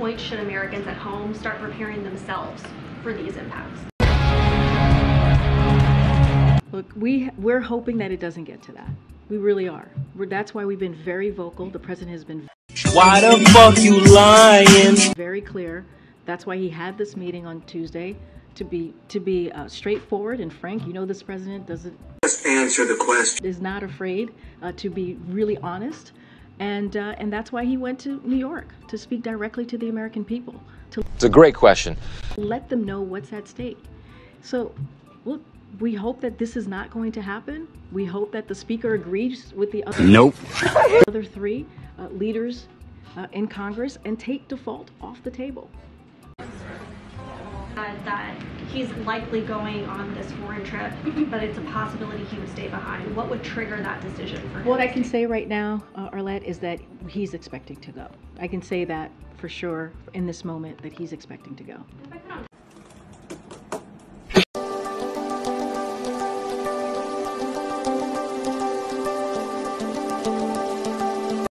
point should Americans at home start preparing themselves for these impacts? Look, we, we're hoping that it doesn't get to that. We really are. We're, that's why we've been very vocal. The president has been Why the fuck you lying? very clear. That's why he had this meeting on Tuesday to be to be uh, straightforward and frank. You know, this president doesn't Just answer the question. is not afraid uh, to be really honest, and uh, and that's why he went to New York to speak directly to the American people to It's a great question. let them know what's at stake. So, look, we hope that this is not going to happen. We hope that the speaker agrees with the other Nope. other three uh, leaders uh, in Congress and take default off the table. Uh, that he's likely going on this foreign trip, but it's a possibility he would stay behind. What would trigger that decision for him? What I can say right now, uh, Arlette, is that he's expecting to go. I can say that for sure in this moment that he's expecting to go.